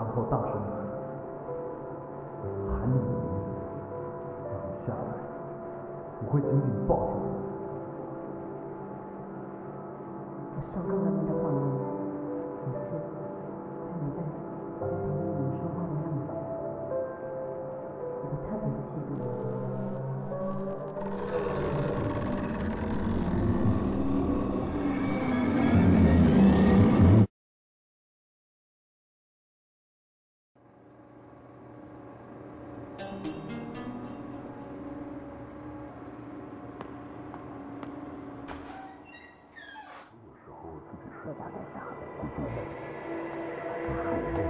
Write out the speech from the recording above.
然后大声喊你的名字，让你下来。我会紧紧抱住你。我受够了你的谎言，每次看你在在陪你说话的样子，我都特别的嫉妒。有时候自己睡觉在家，估计不是我